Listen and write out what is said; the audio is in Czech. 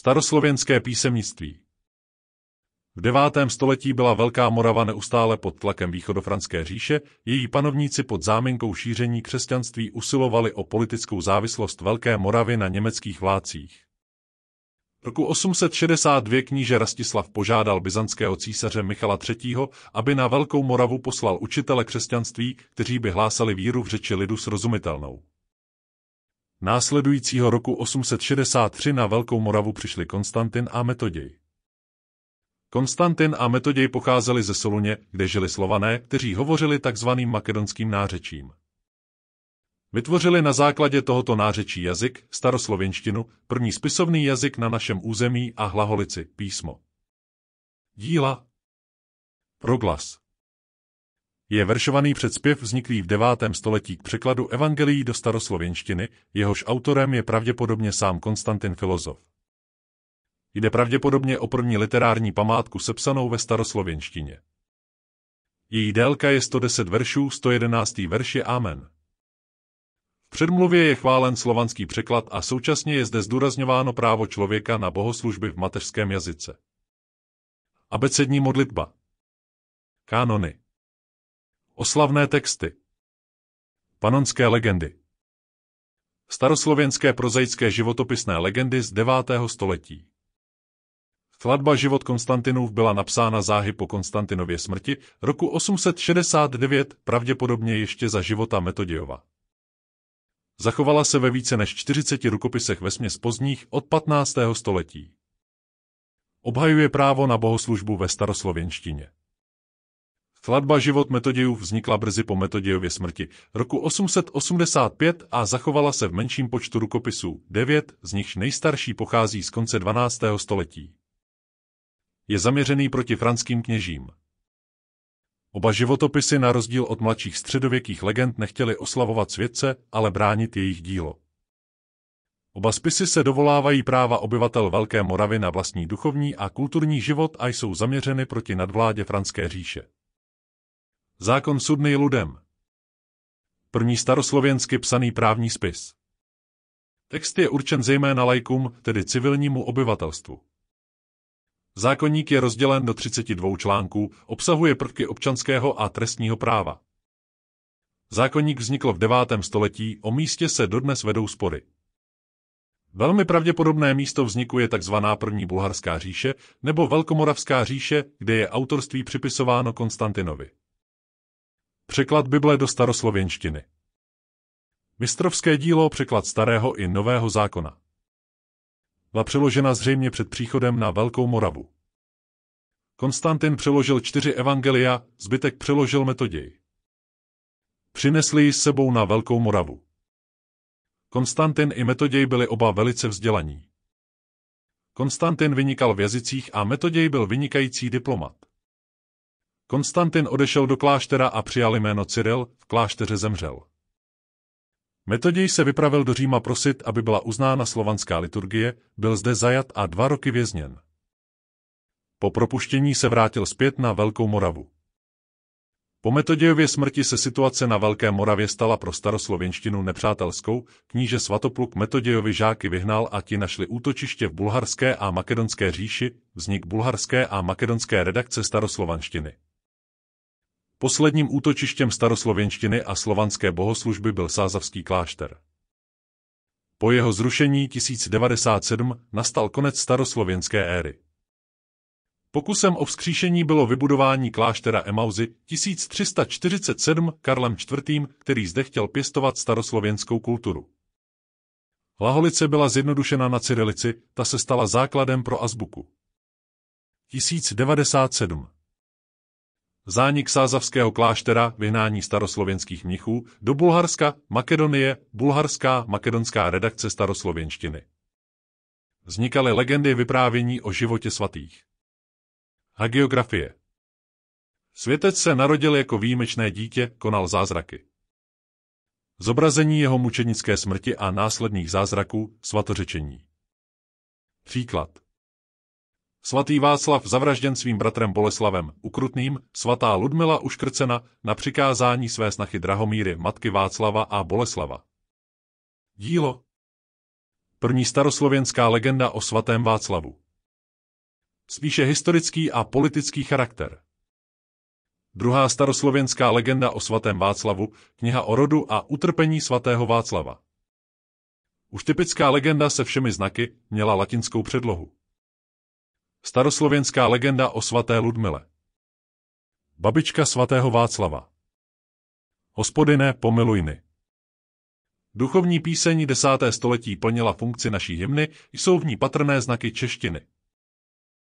Staroslověnské písemnictví v devátém století byla Velká Morava neustále pod tlakem východofranské říše, její panovníci pod záminkou šíření křesťanství usilovali o politickou závislost Velké Moravy na německých vládcích. Roku 862 kníže Rastislav požádal byzantského císaře Michala III., aby na Velkou Moravu poslal učitele křesťanství, kteří by hlásali víru v řeči lidu srozumitelnou. Následujícího roku 863 na Velkou Moravu přišli Konstantin a Metoděj. Konstantin a Metoděj pocházeli ze Soluně, kde žili slované, kteří hovořili takzvaným makedonským nářečím. Vytvořili na základě tohoto nářečí jazyk, staroslověnštinu, první spisovný jazyk na našem území a hlaholici, písmo. Díla Proglas je veršovaný předspěv vzniklý v 9. století k překladu evangelií do staroslověnštiny, jehož autorem je pravděpodobně sám Konstantin Filozof. Jde pravděpodobně o první literární památku sepsanou ve staroslověnštině. Její délka je 110 veršů, 111. verš je Amen. V předmluvě je chválen slovanský překlad a současně je zde zdůrazňováno právo člověka na bohoslužby v mateřském jazyce. Abecední modlitba. Kánony. Oslavné texty. Panonské legendy. Staroslověnské prozaické životopisné legendy z 9. století. Skladba Život Konstantinův byla napsána záhy po Konstantinově smrti roku 869, pravděpodobně ještě za života Metodějova. Zachovala se ve více než 40 rukopisech vesměs pozdních od 15. století. Obhajuje právo na bohoslužbu ve staroslověnštině. Skladba Život Metodějův vznikla brzy po Metodějově smrti roku 885 a zachovala se v menším počtu rukopisů, devět, z nichž nejstarší pochází z konce 12. století je zaměřený proti franským kněžím. Oba životopisy na rozdíl od mladších středověkých legend nechtěli oslavovat světce, ale bránit jejich dílo. Oba spisy se dovolávají práva obyvatel Velké Moravy na vlastní duchovní a kulturní život a jsou zaměřeny proti nadvládě franské říše. Zákon sudný ludem. První staroslověnsky psaný právní spis. Text je určen zejména lajkům, tedy civilnímu obyvatelstvu. Zákonník je rozdělen do 32 článků, obsahuje prvky občanského a trestního práva. Zákonník vznikl v 9. století, o místě se dodnes vedou spory. Velmi pravděpodobné místo vzniku je tzv. první bulharská říše nebo Velkomoravská říše, kde je autorství připisováno Konstantinovi. Překlad Bible do staroslověnštiny. Mistrovské dílo překlad starého i nového zákona byla přeložena zřejmě před příchodem na Velkou Moravu. Konstantin přeložil čtyři evangelia, zbytek přeložil Metoděj. Přinesli ji s sebou na Velkou Moravu. Konstantin i Metoděj byli oba velice vzdělaní. Konstantin vynikal v jazycích a Metoděj byl vynikající diplomat. Konstantin odešel do kláštera a přijal jméno Cyril, v klášteře zemřel. Metoděj se vypravil do Říma prosit, aby byla uznána slovanská liturgie, byl zde zajat a dva roky vězněn. Po propuštění se vrátil zpět na Velkou Moravu. Po Metodějově smrti se situace na Velké Moravě stala pro staroslověnštinu nepřátelskou, kníže Svatopluk Metodějovi žáky vyhnal a ti našli útočiště v bulharské a makedonské říši, vznik bulharské a makedonské redakce staroslovanštiny. Posledním útočištěm staroslověnštiny a slovanské bohoslužby byl Sázavský klášter. Po jeho zrušení 1097 nastal konec staroslověnské éry. Pokusem o vzkříšení bylo vybudování kláštera Emauzy 1347 Karlem IV., který zde chtěl pěstovat staroslověnskou kulturu. Laholice byla zjednodušena na cyrilici, ta se stala základem pro azbuku. 1097 zánik sázavského kláštera, vyhnání staroslověnských mnichů, do Bulharska, Makedonie, bulharská, makedonská redakce staroslověnštiny. Vznikaly legendy vyprávění o životě svatých. Hagiografie Světec se narodil jako výjimečné dítě, konal zázraky. Zobrazení jeho mučenické smrti a následných zázraků, svatořečení. Příklad. Svatý Václav zavražděn svým bratrem Boleslavem Ukrutným, svatá Ludmila uškrcena na přikázání své snachy Drahomíry, matky Václava a Boleslava. Dílo První staroslověnská legenda o svatém Václavu. Spíše historický a politický charakter. Druhá staroslověnská legenda o svatém Václavu, kniha o rodu a utrpení svatého Václava. Už typická legenda se všemi znaky měla latinskou předlohu. Staroslověnská legenda o svaté Ludmile. Babička svatého Václava. Hospodine, pomilujny. Duchovní píseň desáté století plnila funkci naší hymny, jsou v ní patrné znaky češtiny.